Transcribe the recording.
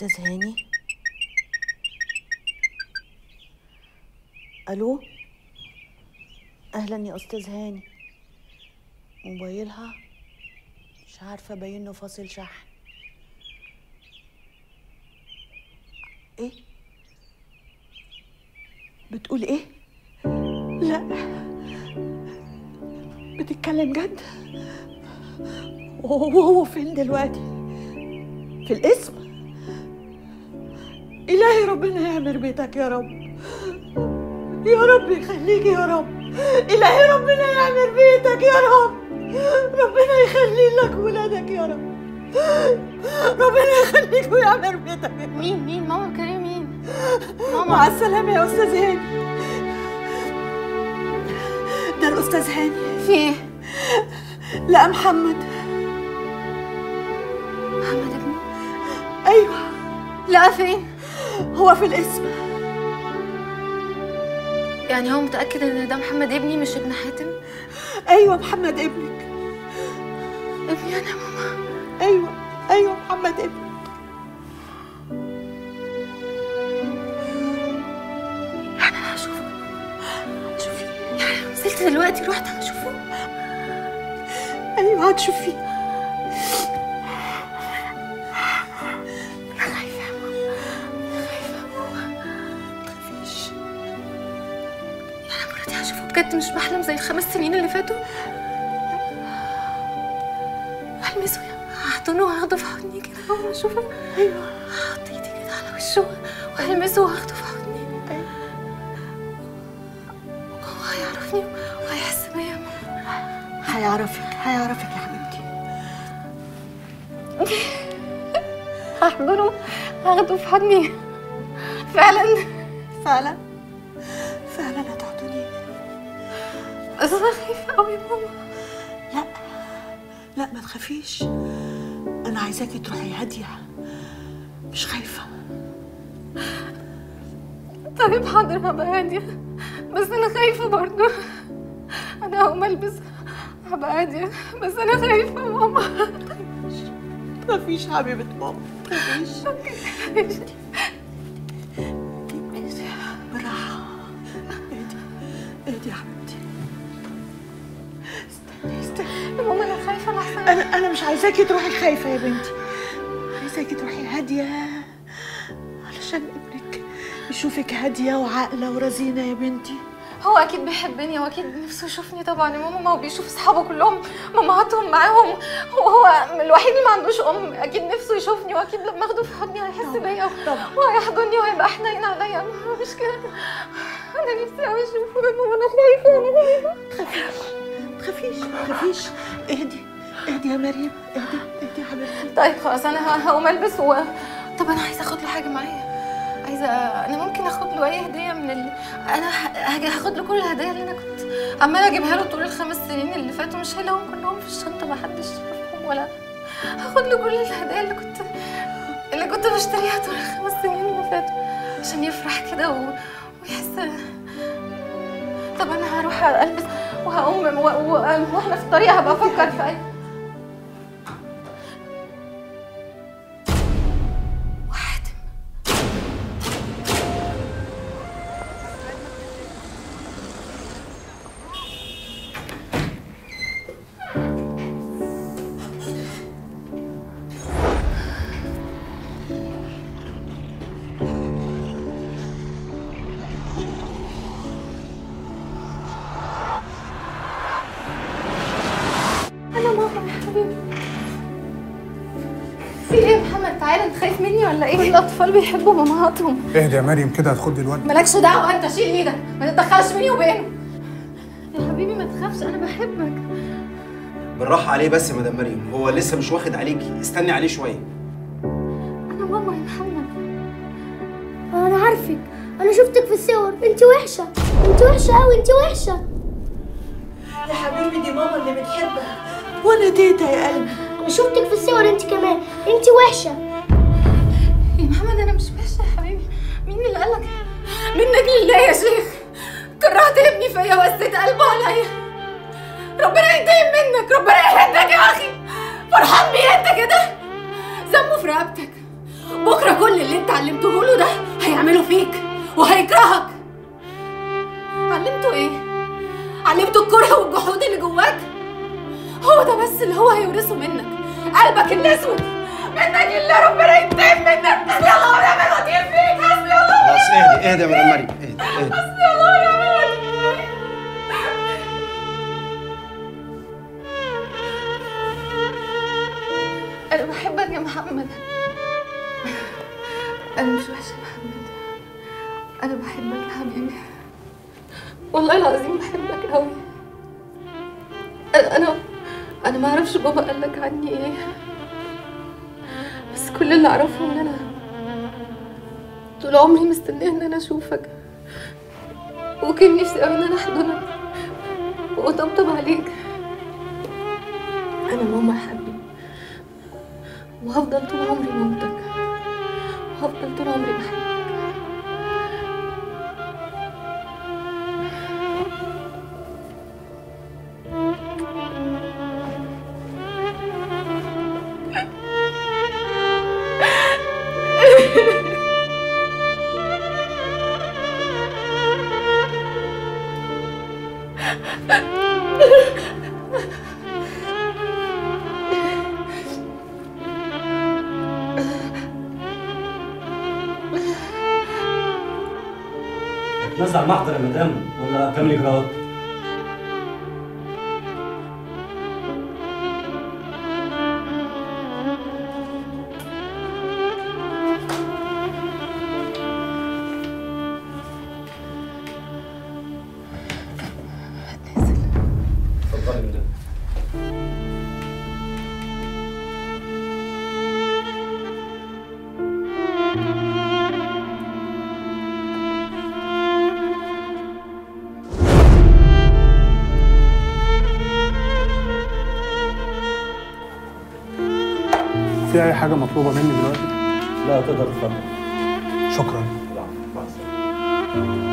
أستاذ هاني؟ ألو؟ أهلا يا أستاذ هاني. موبايلها؟ مش عارفة باينه فاصل شحن. إيه؟ بتقول إيه؟ لا. بتتكلم جد؟ وهو هو فين دلوقتي؟ في الاسم إلهي ربنا يعمر بيتك يا رب. يا رب يخليك يا رب. إلهي ربنا يعمر بيتك يا رب. ربنا يخلي لك ولادك يا رب. ربنا يخليك ويعمر بيتك يا رب. مين مين؟ ماما بتكلمي مين؟ مع ماما السلامة يا أستاذ هاني. ده الأستاذ هاني. في إيه؟ لا محمد. محمد ابني؟ أيوه. لا فين؟ هو في الاسم. يعني هو متأكد إن ده محمد ابني مش ابن حاتم؟ أيوه محمد ابنك. ابني أنا ماما. أيوه أيوه محمد ابنك. يعني أنا هشوفه. شوفي يعني نزلت دلوقتي رحت هشوفه. أيوه هتشوفيه. دي هشوفه بجد مش بحلم زي الخمس سنين اللي فاتوا. هلمسه هحضنه وهاخده في حضني كده. اول ما اشوفه أيوه. هحط ايدي كده على وشه. وهلمسه وهاخده في حضني. أيوه. هو هيعرفني وهيحس بيا. هيعرفك هيعرفك يا حبيبتي. هحضنه هاخده في حضني. فعلا. فعلا؟ بس أنا خايفة قوي ماما؟ لا لا ما تخافيش. أنا عايزاكي تروحي هادية. مش خايفة. طيب حاضر هبقى هادية. بس أنا خايفة برضو. أنا هقوم ألبس. هبقى هادية. بس أنا خايفة يا ماما ما تخافيش حبيبة ماما. ما تخافيش عايزاكي تروحي خايفة يا بنتي. عايزاكي تروحي هادية. علشان ابنك يشوفك هادية وعاقلة ورزينة يا بنتي. هو أكيد بيحبني وأكيد نفسه يشوفني طبعا. يا ماما ما هو بيشوف أصحابه كلهم. مامهاتهم معاهم. وهو الوحيد اللي ما عندوش أم. أكيد نفسه يشوفني وأكيد لما أخده في حضني هيحس بيا. وهيحضني وهيبقى حنين عليا. مش كده أنا نفسي أوي أشوفه. يا ماما أنا خايفة. أنا خايفة ما تخافيش. ما تخافيش. اهدي. اهدي يا مريم اهدي اهدي يا حبيبتي طيب خلاص أنا هقوم ألبس و طب أنا عايزة أخد له حاجة معايا عايزة أنا ممكن أخد له أي هدية من ال... أنا هاخد له كل الهدايا اللي أنا كنت عمالة أجيبها له طول الخمس سنين اللي فاتوا مش هلاقيهم كلهم في الشنطة ما حدش شافهم ولا هاخد له كل الهدايا اللي كنت اللي كنت بشتريها طول الخمس سنين اللي فاتوا عشان يفرح كده و... ويحس طب أنا هروح ألبس وهقوم. وإحنا في الطريق هبقى أفكر في اي ماما يا حبيبي في إيه يا محمد؟ تعالى أنت خايف مني ولا إيه؟ كل الأطفال بيحبوا مامهاتهم اهدي يا مريم كده هتخضي الواد. مالكش دعوة أنت شيل إيدك. ما تتدخلش بيني وبينه يا حبيبي ما تخافش أنا بحبك. بالراحة عليه بس يا مدام مريم. هو لسه مش واخد عليكي استني عليه شوية. أنا ماما يا محمد. أنا عارفك. أنا شفتك في الصور. أنت وحشة. أنت وحشة قوي أنت وحشة. يا حبيبي دي ماما اللي بتحبك. وأنا تيتا يا قلبي. أنا شفتك في الصور انت كمان. انت وحشة. يا محمد أنا مش وحشة يا حبيبي. مين اللي قالك؟ منك لله يا شيخ. كرهت ابني فيا وقسيت قلبه عليا. ربنا ينتقم منك. ربنا يهدك يا أخي. فرحان بيه أنت كده. ذنبه في رقبتك. بكرة كل اللي أنت علمته له ده هيعمله فيك وهيكرهك. علمته إيه؟ علمته الكره والجحود اللي جواك. هو ده بس اللي هو هيورثه منك. قلبك الأسود. منك اللي ربنا ينتقم منك. حسبي الله ونعم الوكيل فيك حسبي الله خلاص اهدي اهدي يا مدام مريم. اهدي اهدي. حسبي الله ونعم الوكيل أنا بحبك يا محمد. أنا مش وحشة يا محمد. أنا بحبك يا حبيبي. والله العظيم بحبك أوي ما أعرفش بابا قال لك عني إيه بس كل اللي أعرفه إن أنا طول عمري مستنية إن أنا أشوفك. وكان نفسي أوي إن أنا أحضنك. وأطبطب عليك. أنا ماما حبيبي وهفضل طول عمري مامتك. وهفضل طول عمري بحبك. هتنزل على المحضر يا مدام ولا كامل إجراءات؟ في أي حاجة مطلوبة مني دلوقتي؟ لا تقدر تتفضل شكرا. مع السلامة.